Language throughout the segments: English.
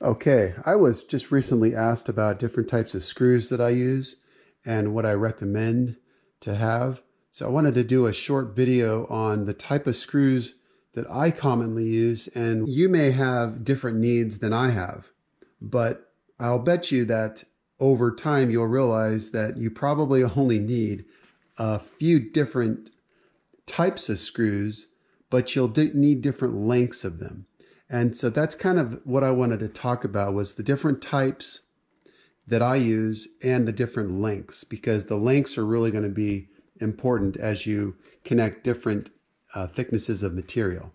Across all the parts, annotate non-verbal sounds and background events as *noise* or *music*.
Okay, I was just recently asked about different types of screws that I use and what I recommend to have. So I wanted to do a short video on the type of screws that I commonly use and you may have different needs than I have. But I'll bet you that over time you'll realize that you probably *laughs* only need a few different types of screws, but you'll need different lengths of them. And so that's kind of what I wanted to talk about was the different types that I use and the different lengths because the lengths are really going to be important as you connect different uh, thicknesses of material.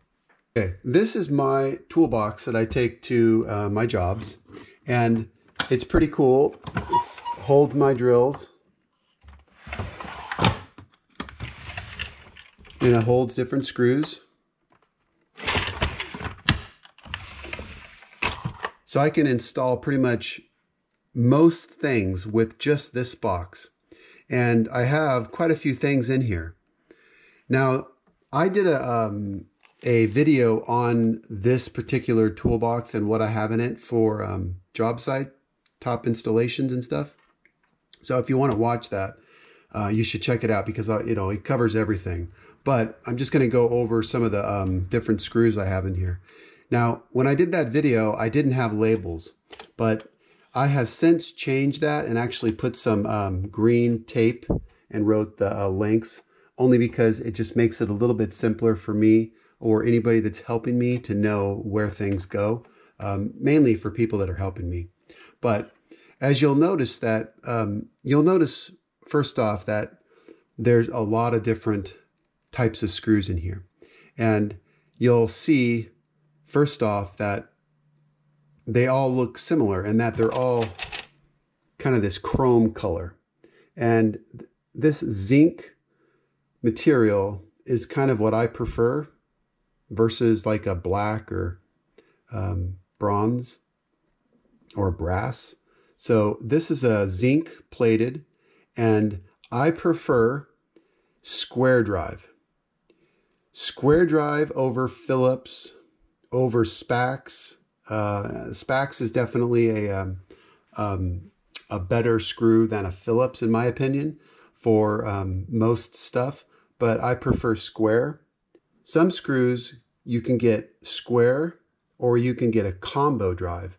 Okay, this is my toolbox that I take to uh, my jobs and it's pretty cool. It holds my drills and it holds different screws. So I can install pretty much most things with just this box. And I have quite a few things in here. Now, I did a, um, a video on this particular toolbox and what I have in it for um, job site top installations and stuff. So if you want to watch that, uh, you should check it out because uh, you know it covers everything. But I'm just going to go over some of the um, different screws I have in here. Now, when I did that video, I didn't have labels, but I have since changed that and actually put some um, green tape and wrote the uh, links only because it just makes it a little bit simpler for me or anybody that's helping me to know where things go, um, mainly for people that are helping me. But as you'll notice that, um, you'll notice first off that there's a lot of different types of screws in here. And you'll see First off, that they all look similar and that they're all kind of this chrome color. And this zinc material is kind of what I prefer versus like a black or um, bronze or brass. So this is a zinc plated and I prefer square drive. Square drive over Phillips over Spax. Uh, Spax is definitely a um, um, a better screw than a Phillips, in my opinion, for um, most stuff. But I prefer square. Some screws you can get square, or you can get a combo drive,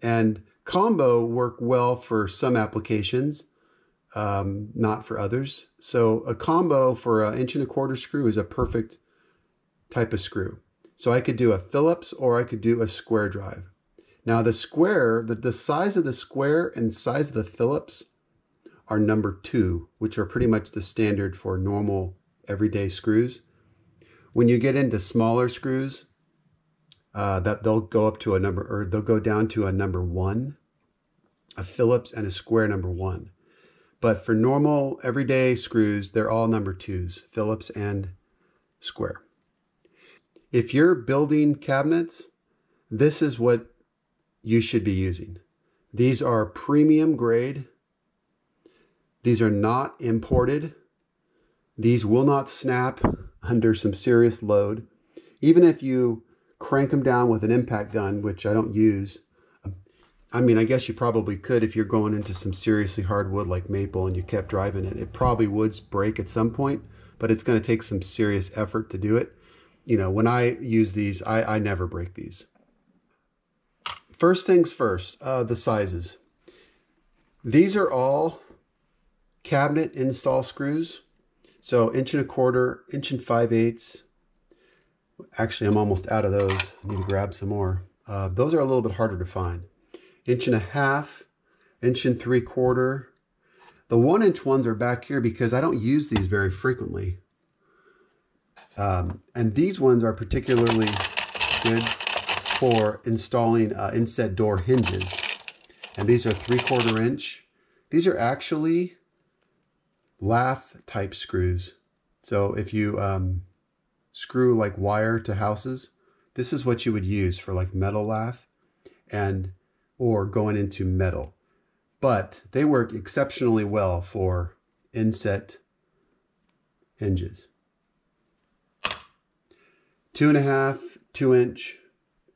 and combo work well for some applications, um, not for others. So a combo for an inch and a quarter screw is a perfect type of screw. So I could do a Phillips or I could do a square drive. Now the square, the, the size of the square and size of the Phillips are number two, which are pretty much the standard for normal everyday screws. When you get into smaller screws, uh, that they'll go up to a number, or they'll go down to a number one, a Phillips and a square number one. But for normal everyday screws, they're all number twos, Phillips and square. If you're building cabinets, this is what you should be using. These are premium grade. These are not imported. These will not snap under some serious load. Even if you crank them down with an impact gun, which I don't use. I mean, I guess you probably could if you're going into some seriously hard wood like maple and you kept driving it. It probably would break at some point, but it's going to take some serious effort to do it you know, when I use these, I, I never break these. First things first, uh, the sizes. These are all cabinet install screws. So inch and a quarter, inch and five eighths. Actually, I'm almost out of those. I need to grab some more. Uh, those are a little bit harder to find. Inch and a half, inch and three quarter. The one inch ones are back here because I don't use these very frequently. Um, and these ones are particularly good for installing uh, inset door hinges. And these are three quarter inch. These are actually lath type screws. So if you um, screw like wire to houses, this is what you would use for like metal lath and or going into metal. But they work exceptionally well for inset hinges two and a half, two inch,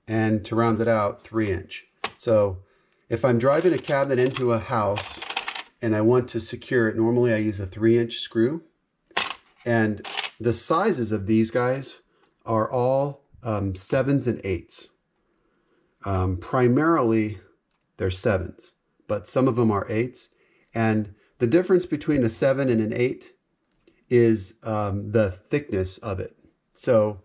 and to round it out, three inch. So if I'm driving a cabinet into a house and I want to secure it, normally I use a three inch screw. And the sizes of these guys are all um, sevens and eights. Um, primarily, they're sevens, but some of them are eights. And the difference between a seven and an eight is um, the thickness of it. So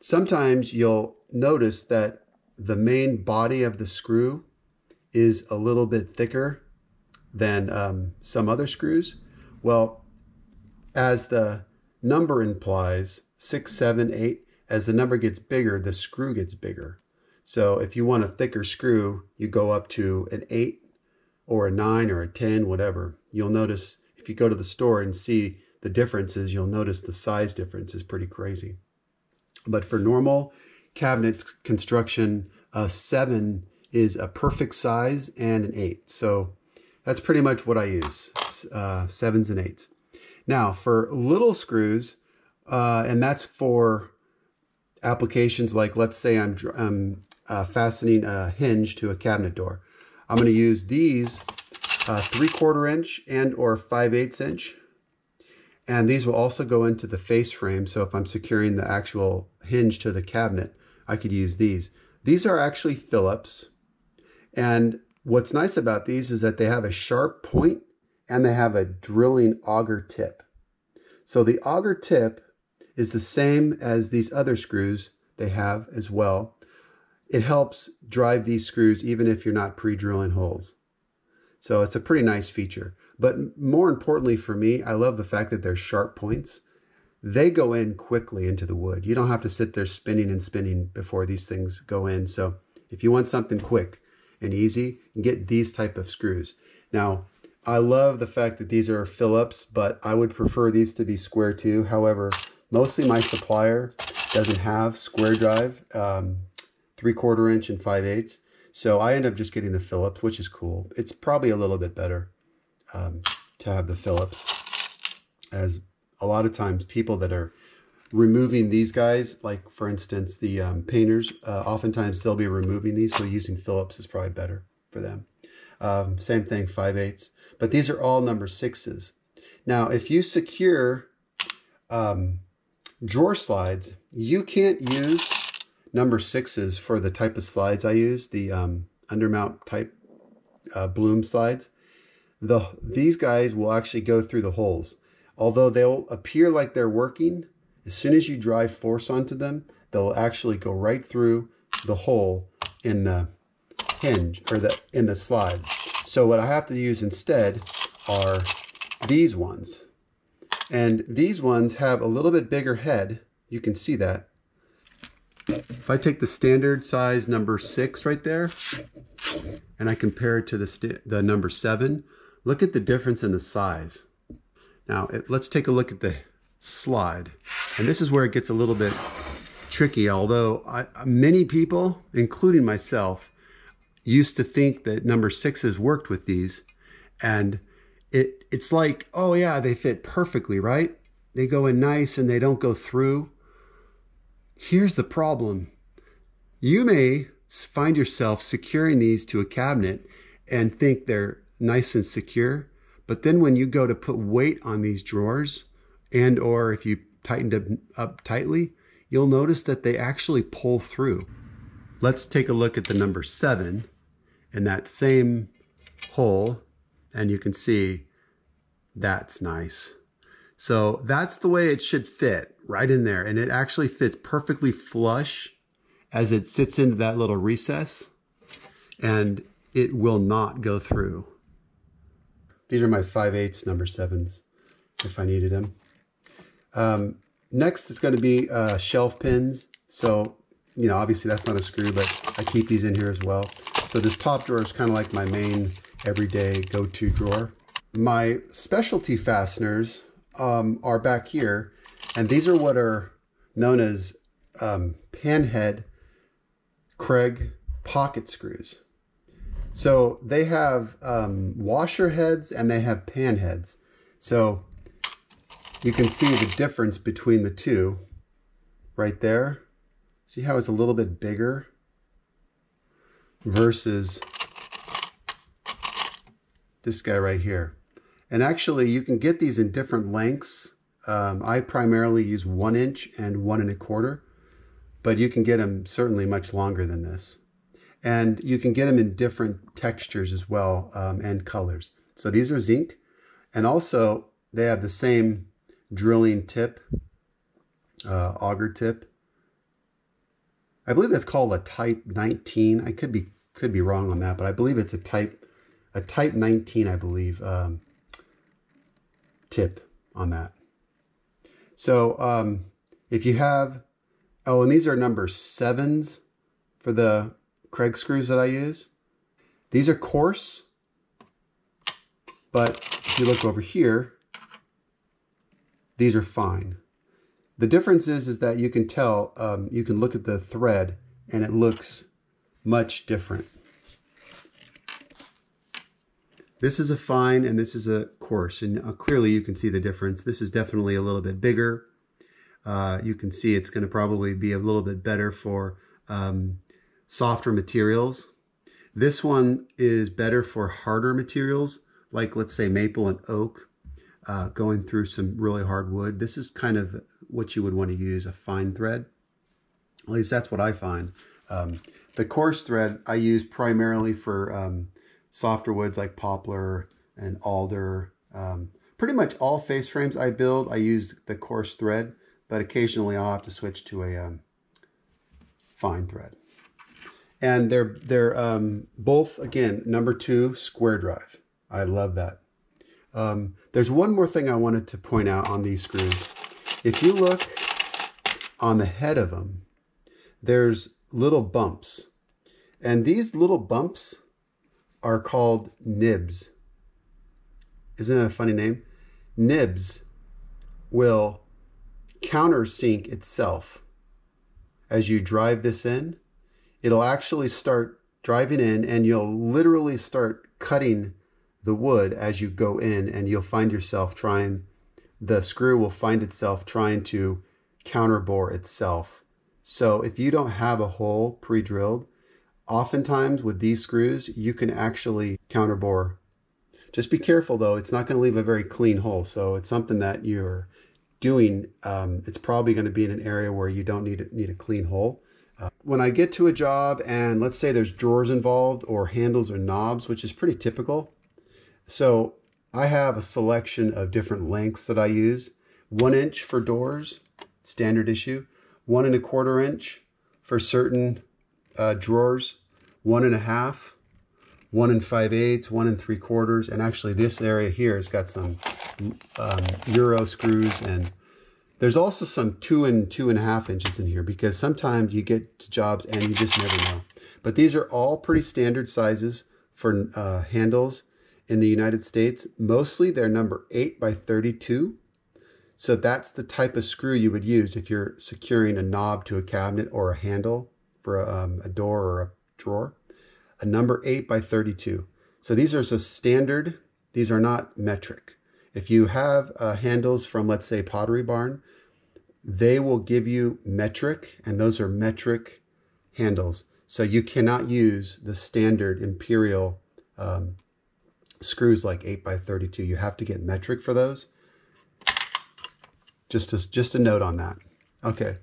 sometimes you'll notice that the main body of the screw is a little bit thicker than um, some other screws. Well, as the number implies, six, seven, eight, as the number gets bigger, the screw gets bigger. So if you want a thicker screw, you go up to an eight or a nine or a 10, whatever. You'll notice if you go to the store and see the differences, you'll notice the size difference is pretty crazy. But for normal cabinet construction, a seven is a perfect size and an eight. So that's pretty much what I use, uh, sevens and eights. Now for little screws, uh, and that's for applications like, let's say I'm, uh, fastening a hinge to a cabinet door. I'm going to use these uh, three quarter inch and or five eighths inch. And these will also go into the face frame. So if I'm securing the actual hinge to the cabinet, I could use these. These are actually Phillips. And what's nice about these is that they have a sharp point and they have a drilling auger tip. So the auger tip is the same as these other screws they have as well. It helps drive these screws even if you're not pre-drilling holes. So it's a pretty nice feature. But more importantly for me, I love the fact that they're sharp points. They go in quickly into the wood. You don't have to sit there spinning and spinning before these things go in. So if you want something quick and easy, get these type of screws. Now, I love the fact that these are Phillips, but I would prefer these to be square too. However, mostly my supplier doesn't have square drive, um, three quarter inch and five eighths. So I end up just getting the Phillips, which is cool. It's probably a little bit better um, to have the Phillips as a lot of times people that are removing these guys, like for instance, the um, painters, uh, oftentimes they'll be removing these. So using Phillips is probably better for them. Um, same thing, 5 eighths. But these are all number sixes. Now, if you secure um, drawer slides, you can't use number sixes for the type of slides I use, the um, undermount type uh, Blum slides. The, these guys will actually go through the holes. Although they'll appear like they're working, as soon as you drive force onto them, they'll actually go right through the hole in the hinge or the in the slide. So what I have to use instead are these ones. And these ones have a little bit bigger head. You can see that. If I take the standard size number six right there, and I compare it to the, the number seven, look at the difference in the size. Now, it, let's take a look at the slide. And this is where it gets a little bit tricky, although I, many people, including myself, used to think that number sixes worked with these. And it it's like, oh yeah, they fit perfectly, right? They go in nice and they don't go through. Here's the problem. You may find yourself securing these to a cabinet and think they're nice and secure, but then when you go to put weight on these drawers and or if you tightened them up tightly, you'll notice that they actually pull through. Let's take a look at the number seven in that same hole and you can see that's nice. So that's the way it should fit right in there. And it actually fits perfectly flush as it sits into that little recess and it will not go through. These are my 5 eighths number sevens if I needed them. Um, next it's going to be uh, shelf pins. So, you know, obviously that's not a screw, but I keep these in here as well. So this top drawer is kind of like my main everyday go-to drawer. My specialty fasteners um, are back here, and these are what are known as um, panhead Kreg pocket screws. So they have um, washer heads and they have pan heads. So you can see the difference between the two right there. See how it's a little bit bigger? versus this guy right here. And actually, you can get these in different lengths. Um, I primarily use one inch and one and a quarter, but you can get them certainly much longer than this. And you can get them in different textures as well um, and colors. So these are zinc. And also, they have the same drilling tip, uh, auger tip. I believe that's called a Type 19. I could be could be wrong on that, but I believe it's a Type a Type 19, I believe, um, tip on that. So um, if you have, oh, and these are number sevens for the Kreg screws that I use. These are coarse, but if you look over here, these are fine. The difference is, is that you can tell, um, you can look at the thread and it looks much different. This is a fine and this is a coarse and uh, clearly you can see the difference. This is definitely a little bit bigger. Uh, you can see it's going to probably be a little bit better for um, softer materials. This one is better for harder materials like let's say maple and oak uh, going through some really hard wood. This is kind of what you would want to use, a fine thread. At least that's what I find. Um, the coarse thread I use primarily for um, softer woods like poplar and alder. Um, pretty much all face frames I build, I use the coarse thread, but occasionally I'll have to switch to a um, fine thread. And they're, they're um, both, again, number two, square drive. I love that. Um, there's one more thing I wanted to point out on these screws. If you look on the head of them, there's little bumps. And these little bumps are called nibs. Isn't that a funny name? Nibs will countersink itself. As you drive this in, it'll actually start driving in and you'll literally start cutting the wood as you go in and you'll find yourself trying, the screw will find itself trying to counterbore itself. So if you don't have a hole pre-drilled, Oftentimes with these screws, you can actually counterbore. Just be careful though, it's not going to leave a very clean hole. So it's something that you're doing. Um, it's probably going to be in an area where you don't need, need a clean hole. When I get to a job and let's say there's drawers involved or handles or knobs, which is pretty typical. So I have a selection of different lengths that I use. One inch for doors, standard issue. One and a quarter inch for certain uh, drawers, one and a half, one and five eighths, one and three quarters, and actually this area here has got some um, Euro screws and there's also some two and two and a half inches in here because sometimes you get to jobs and you just never know. But these are all pretty standard sizes for uh, handles in the United States. Mostly they're number 8 by 32. So that's the type of screw you would use if you're securing a knob to a cabinet or a handle for a, um, a door or a drawer. A number 8 by 32. So these are so standard. These are not metric. If you have uh, handles from, let's say, Pottery Barn, they will give you metric, and those are metric handles. So you cannot use the standard imperial um, screws like 8 by 32. You have to get metric for those. Just a, just a note on that. Okay.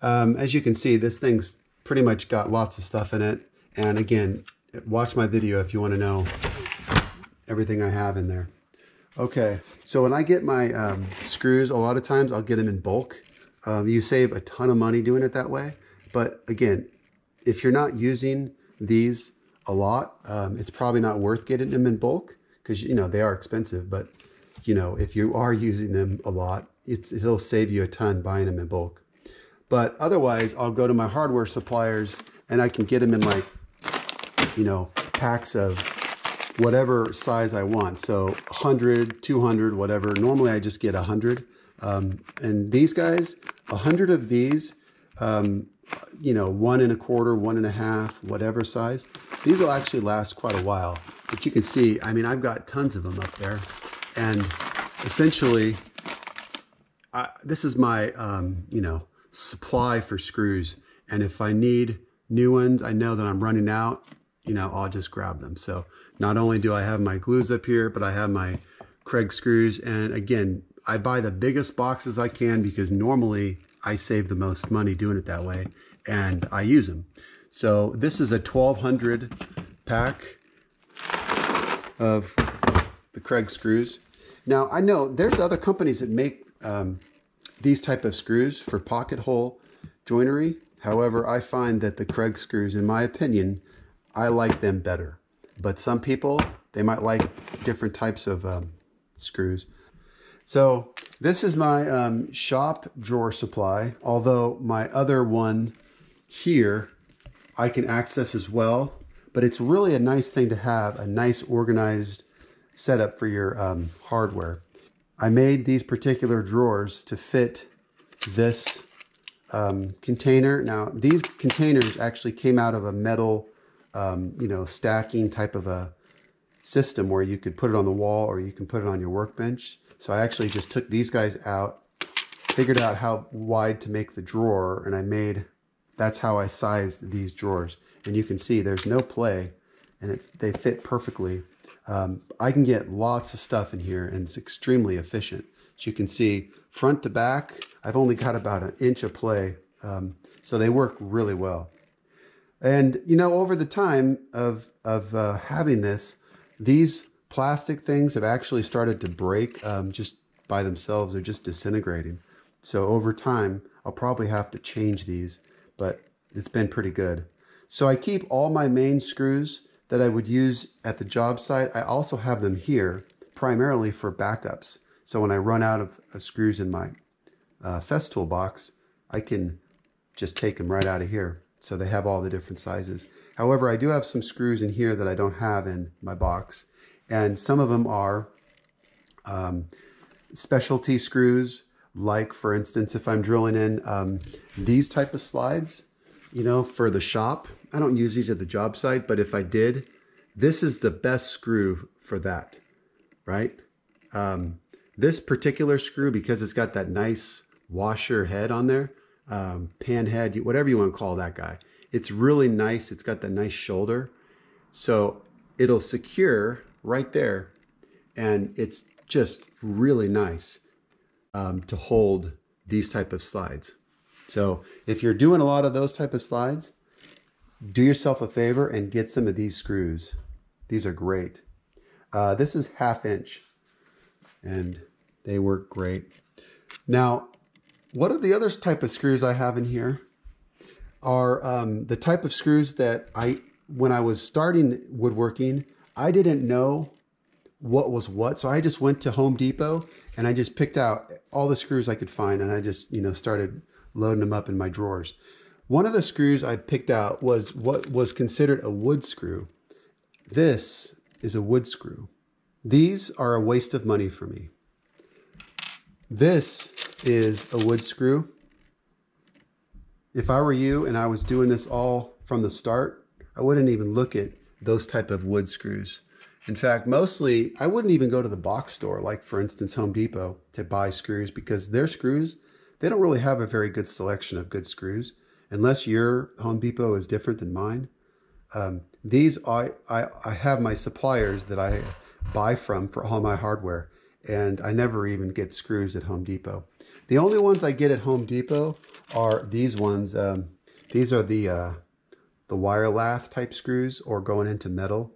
Um, as you can see, this thing's pretty much got lots of stuff in it. And again, watch my video if you want to know everything I have in there. Okay, so when I get my um, screws, a lot of times I'll get them in bulk. Um, you save a ton of money doing it that way. But again, if you're not using these a lot, um, it's probably not worth getting them in bulk because, you know, they are expensive. But, you know, if you are using them a lot, it'll save you a ton buying them in bulk. But otherwise, I'll go to my hardware suppliers and I can get them in like, you know, packs of whatever size I want. So 100, 200, whatever. Normally I just get 100. Um, and these guys, 100 of these, um, you know, one and a quarter, one and a half, whatever size, these will actually last quite a while. But you can see, I mean, I've got tons of them up there. And essentially, I, this is my, um, you know, supply for screws. And if I need new ones, I know that I'm running out. You know, I'll just grab them. So not only do I have my glues up here, but I have my Kreg screws. And again, I buy the biggest boxes I can because normally I save the most money doing it that way and I use them. So this is a 1200 pack of the Kreg screws. Now I know there's other companies that make um, these type of screws for pocket hole joinery. However, I find that the Kreg screws, in my opinion, I like them better. But some people, they might like different types of um, screws. So this is my um, shop drawer supply, although my other one here I can access as well. But it's really a nice thing to have, a nice organized setup for your um, hardware. I made these particular drawers to fit this um, container. Now, these containers actually came out of a metal, um, you know, stacking type of a system where you could put it on the wall or you can put it on your workbench. So I actually just took these guys out, figured out how wide to make the drawer, and I made, that's how I sized these drawers. And you can see there's no play and it, they fit perfectly. Um, I can get lots of stuff in here and it's extremely efficient. As you can see, front to back, I've only got about an inch of play. Um, so they work really well. And, you know, over the time of, of uh, having this, these plastic things have actually started to break um, just by themselves. They're just disintegrating. So over time, I'll probably have to change these, but it's been pretty good. So I keep all my main screws that I would use at the job site. I also have them here primarily for backups. So when I run out of uh, screws in my uh, Festool box, I can just take them right out of here. So they have all the different sizes. However, I do have some screws in here that I don't have in my box. And some of them are um, specialty screws, like for instance, if I'm drilling in um, these type of slides, you know, for the shop. I don't use these at the job site, but if I did, this is the best screw for that, right? Um, this particular screw, because it's got that nice washer head on there, um, pan head, whatever you want to call that guy, it's really nice. It's got that nice shoulder. So it'll secure right there. And it's just really nice um, to hold these type of slides. So if you're doing a lot of those type of slides, do yourself a favor and get some of these screws. These are great. Uh, this is half inch and they work great. Now, what are the other type of screws I have in here? are um, the type of screws that I, when I was starting woodworking, I didn't know what was what. So I just went to Home Depot and I just picked out all the screws I could find and I just, you know, started loading them up in my drawers. One of the screws I picked out was what was considered a wood screw. This is a wood screw. These are a waste of money for me. This is a wood screw if I were you and I was doing this all from the start, I wouldn't even look at those type of wood screws. In fact, mostly I wouldn't even go to the box store, like for instance Home Depot, to buy screws because their screws, they don't really have a very good selection of good screws. Unless your Home Depot is different than mine. Um, these, I, I, I have my suppliers that I buy from for all my hardware, and I never even get screws at Home Depot. The only ones I get at Home Depot are these ones. Um, these are the uh, the wire lath type screws or going into metal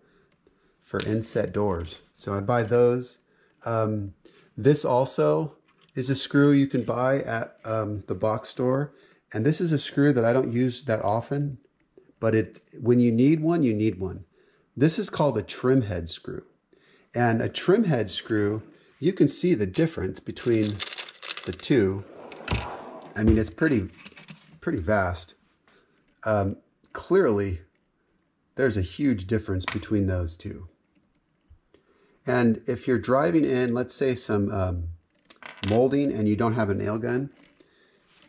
for inset doors. So I buy those. Um, this also is a screw you can buy at um, the box store. And this is a screw that I don't use that often, but it when you need one, you need one. This is called a trim head screw. And a trim head screw, you can see the difference between the two I mean, it's pretty, pretty vast. Um, clearly, there's a huge difference between those two. And if you're driving in, let's say some um, molding and you don't have a nail gun,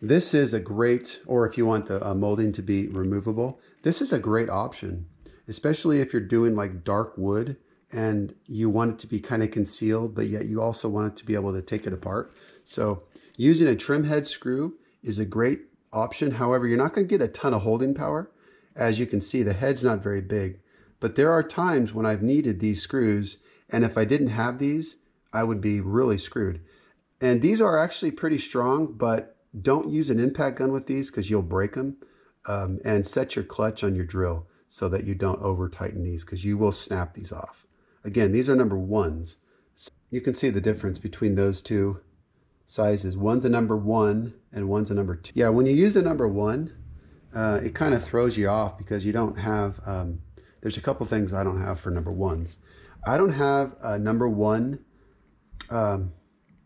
this is a great, or if you want the uh, molding to be removable, this is a great option, especially if you're doing like dark wood and you want it to be kind of concealed, but yet you also want it to be able to take it apart. So Using a trim head screw is a great option. However, you're not going to get a ton of holding power. As you can see, the head's not very big. But there are times when I've needed these screws, and if I didn't have these, I would be really screwed. And these are actually pretty strong, but don't use an impact gun with these because you'll break them. Um, and set your clutch on your drill so that you don't over tighten these because you will snap these off. Again, these are number ones. So you can see the difference between those two sizes. One's a number one and one's a number two. Yeah, when you use a number one, uh, it kind of throws you off because you don't have, um, there's a couple things I don't have for number ones. I don't have a number one um,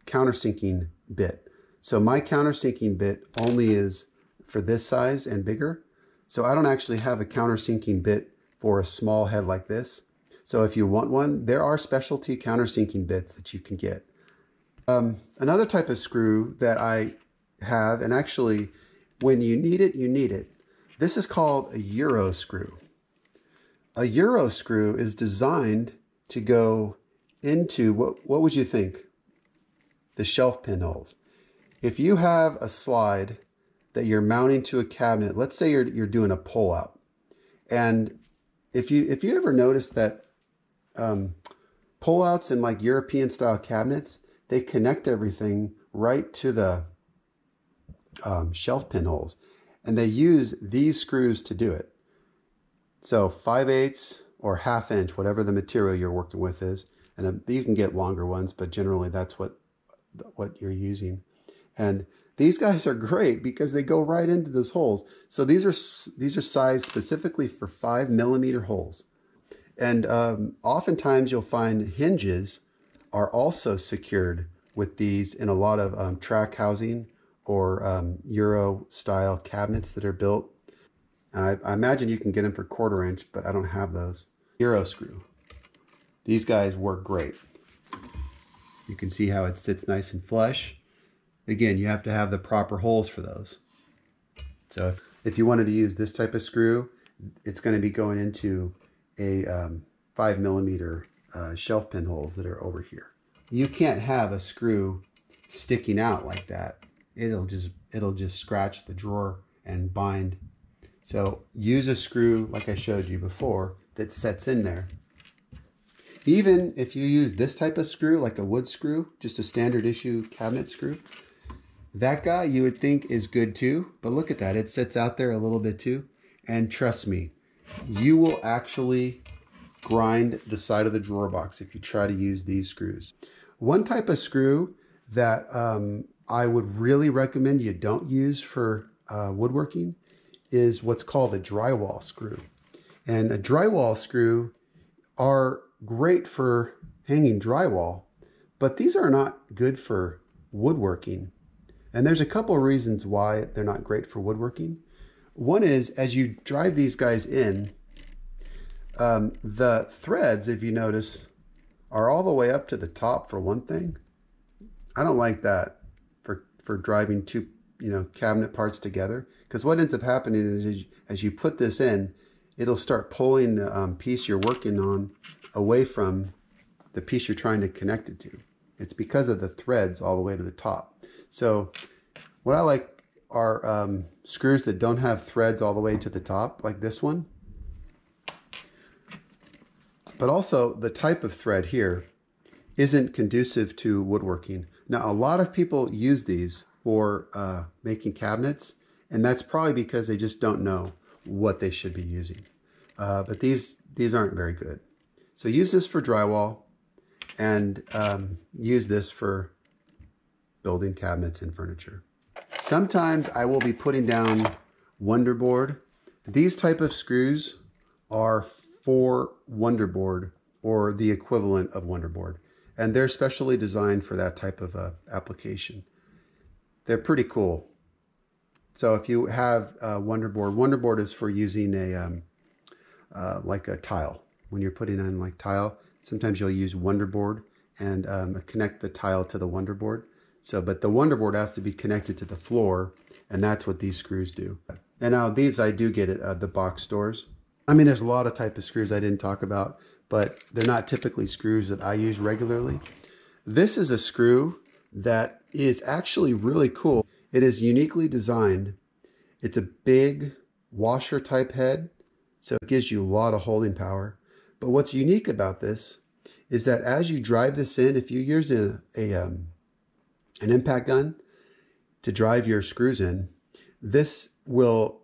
countersinking bit. So my countersinking bit only is for this size and bigger. So I don't actually have a countersinking bit for a small head like this. So if you want one, there are specialty countersinking bits that you can get. Um, another type of screw that I have, and actually when you need it, you need it. This is called a Euro screw. A Euro screw is designed to go into, what, what would you think? The shelf pinholes. If you have a slide that you're mounting to a cabinet, let's say you're, you're doing a pull out, and if you if you ever notice that um, pull outs in like European style cabinets, they connect everything right to the um, shelf pinholes, and they use these screws to do it. So 5 eighths or half inch, whatever the material you're working with is, and uh, you can get longer ones, but generally that's what what you're using. And these guys are great because they go right into those holes. So these are these are sized specifically for five millimeter holes. And um, oftentimes you'll find hinges are also secured with these in a lot of um, track housing or um, Euro style cabinets that are built. I, I imagine you can get them for quarter inch, but I don't have those. Euro screw. These guys work great. You can see how it sits nice and flush. Again, you have to have the proper holes for those. So if you wanted to use this type of screw, it's going to be going into a um, five millimeter uh, shelf pin holes that are over here. You can't have a screw sticking out like that. It'll just it'll just scratch the drawer and bind. So use a screw like I showed you before that sets in there. Even if you use this type of screw, like a wood screw, just a standard issue cabinet screw, that guy you would think is good too, but look at that. It sits out there a little bit too. And trust me, you will actually grind the side of the drawer box if you try to use these screws. One type of screw that um, I would really recommend you don't use for uh, woodworking is what's called a drywall screw. And a drywall screw are great for hanging drywall, but these are not good for woodworking. And there's a couple of reasons why they're not great for woodworking. One is as you drive these guys in, um, the threads, if you notice, are all the way up to the top for one thing. I don't like that for, for driving two you know cabinet parts together because what ends up happening is as you, as you put this in, it'll start pulling the um, piece you're working on away from the piece you're trying to connect it to. It's because of the threads all the way to the top. So what I like are um, screws that don't have threads all the way to the top, like this one. But also the type of thread here isn't conducive to woodworking. Now, a lot of people use these for uh, making cabinets, and that's probably because they just don't know what they should be using. Uh, but these, these aren't very good. So use this for drywall and um, use this for building cabinets and furniture. Sometimes I will be putting down Wonderboard. These type of screws are for Wonderboard or the equivalent of Wonderboard. And they're specially designed for that type of uh, application. They're pretty cool. So if you have a Wonderboard, Wonderboard is for using a um, uh, like a tile. When you're putting on like tile, sometimes you'll use Wonderboard and um, connect the tile to the Wonderboard. So, but the Wonderboard has to be connected to the floor, and that's what these screws do. And now these I do get at uh, the box stores. I mean, there's a lot of type of screws I didn't talk about, but they're not typically screws that I use regularly. This is a screw that is actually really cool. It is uniquely designed. It's a big washer type head, so it gives you a lot of holding power. But what's unique about this is that as you drive this in, if you use a, a um, an impact gun to drive your screws in, this will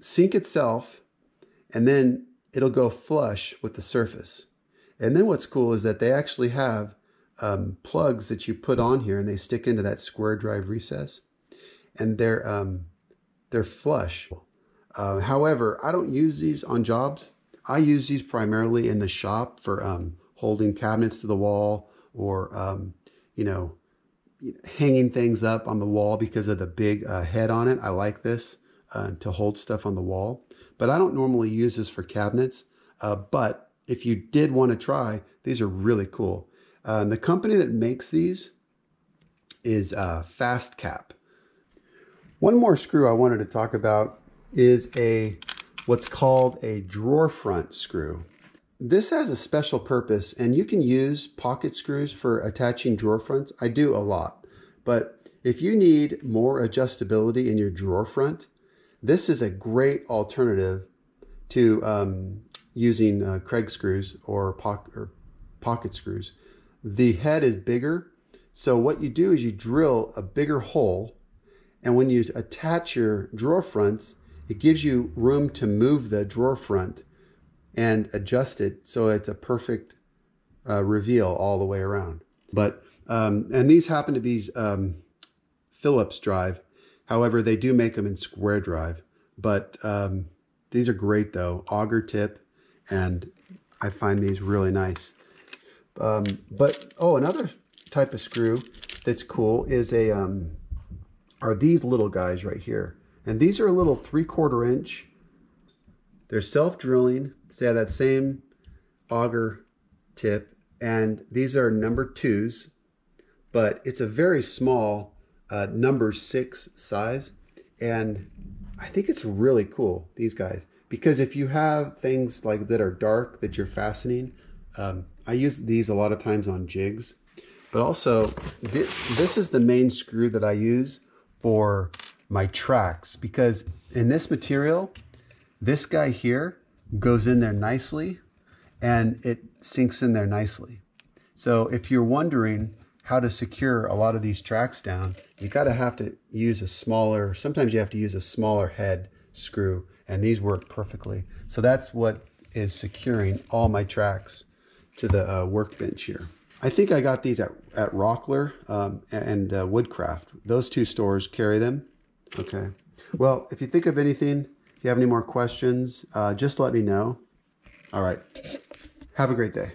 sink itself and then it'll go flush with the surface. And then what's cool is that they actually have um, plugs that you put on here and they stick into that square drive recess and they're, um, they're flush. Uh, however, I don't use these on jobs. I use these primarily in the shop for um, holding cabinets to the wall or, um, you know, hanging things up on the wall because of the big uh, head on it. I like this uh, to hold stuff on the wall, but I don't normally use this for cabinets. Uh, but if you did want to try, these are really cool. Uh, the company that makes these is uh, FastCap. One more screw I wanted to talk about is a what's called a drawer front screw. This has a special purpose and you can use pocket screws for attaching drawer fronts. I do a lot, but if you need more adjustability in your drawer front, this is a great alternative to um, using uh, Kreg screws or, po or pocket screws. The head is bigger, so what you do is you drill a bigger hole, and when you attach your drawer fronts, it gives you room to move the drawer front and adjust it so it's a perfect uh, reveal all the way around. But um, and these happen to be um, Phillips drive. However, they do make them in square drive. But um, these are great though, auger tip, and I find these really nice. Um, but oh, another type of screw that's cool is a um, are these little guys right here, and these are a little three quarter inch. They're self drilling. So have that same auger tip, and these are number twos, but it's a very small uh, number six size, and I think it's really cool these guys because if you have things like that are dark that you're fastening, um, I use these a lot of times on jigs, but also th this is the main screw that I use for my tracks because in this material, this guy here goes in there nicely and it sinks in there nicely. So if you're wondering how to secure a lot of these tracks down, you got to have to use a smaller, sometimes you have to use a smaller head screw and these work perfectly. So that's what is securing all my tracks to the uh, workbench here. I think I got these at, at Rockler um, and uh, Woodcraft. Those two stores carry them. Okay. Well, if you think of anything, if you have any more questions, uh, just let me know. All right. Have a great day.